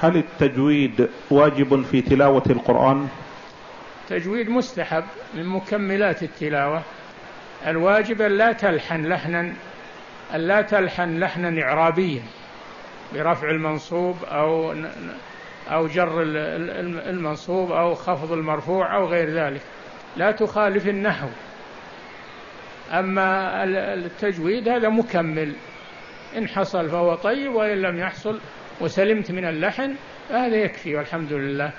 هل التجويد واجب في تلاوة القرآن؟ تجويد مستحب من مكملات التلاوة. الواجب أن لا تلحن لحنا أن لا تلحن لحنا إعرابيا برفع المنصوب أو أو جر المنصوب أو خفض المرفوع أو غير ذلك. لا تخالف النحو. أما التجويد هذا مكمل. إن حصل فهو طيب وإن لم يحصل وسلمت من اللحن فهذا يكفي والحمد لله.